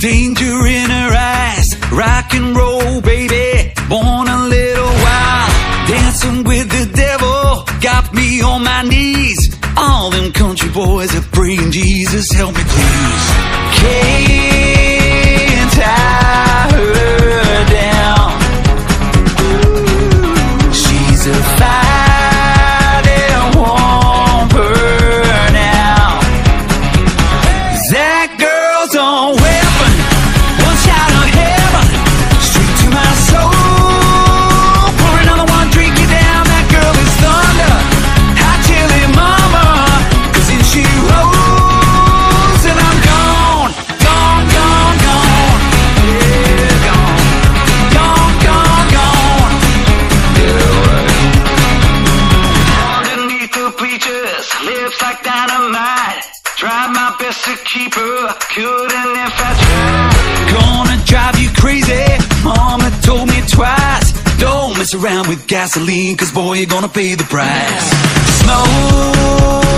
danger in her eyes. Rock and roll, baby, born a little wild. Dancing with the devil, got me on my knees boys are praying, Jesus, help me please. just lives like dynamite. Try my best to keep her, couldn't if I tried. Gonna drive you crazy, mama told me twice. Don't mess around with gasoline, cause boy, you're gonna pay the price. Smoke.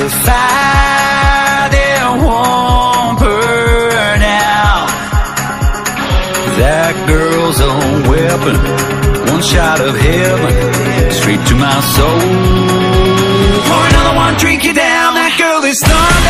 a fire that won't burn out. That girl's own weapon, one shot of heaven, straight to my soul. Pour another one, drink it down. That girl is done.